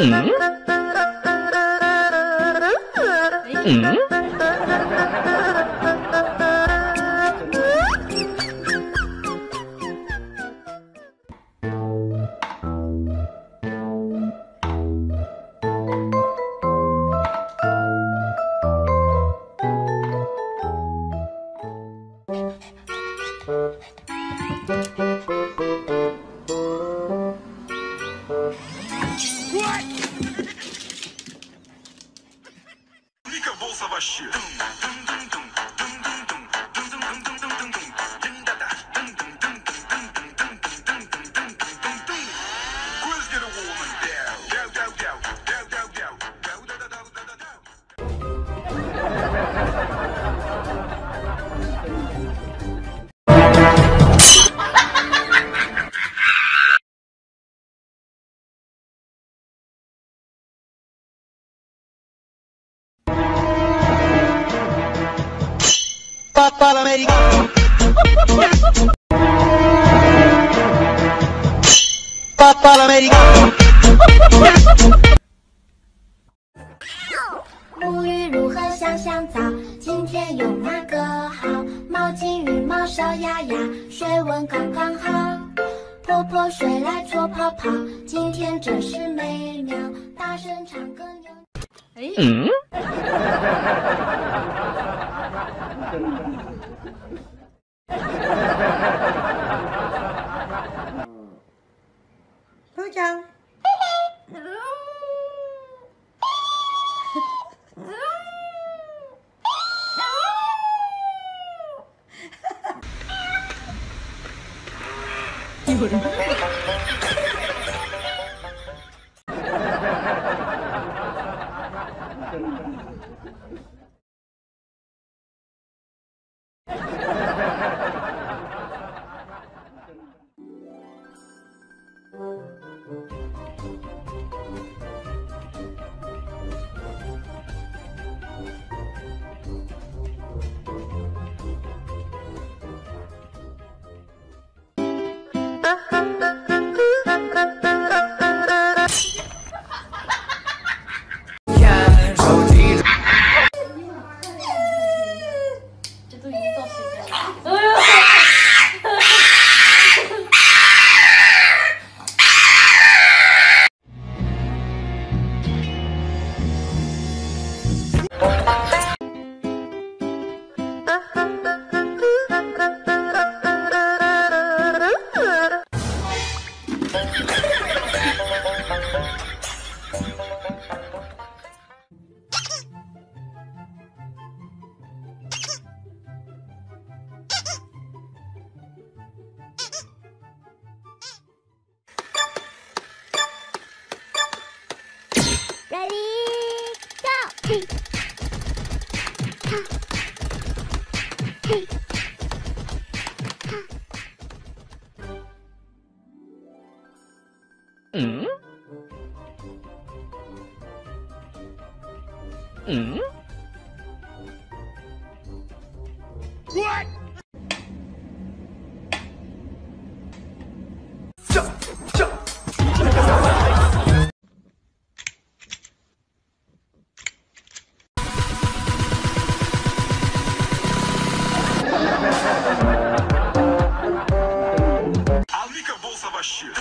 嗯嗯。Papal americano. Papal americano. 沐浴如何香香皂？今天用哪个好？毛巾、羽毛、小鸭鸭，水温刚刚好。泼泼水来搓泡泡，今天真是美妙。大声唱歌扭。嗯。不 Thôi chào. You're 这 都 Ready, go! Mm? Mm? What? shit.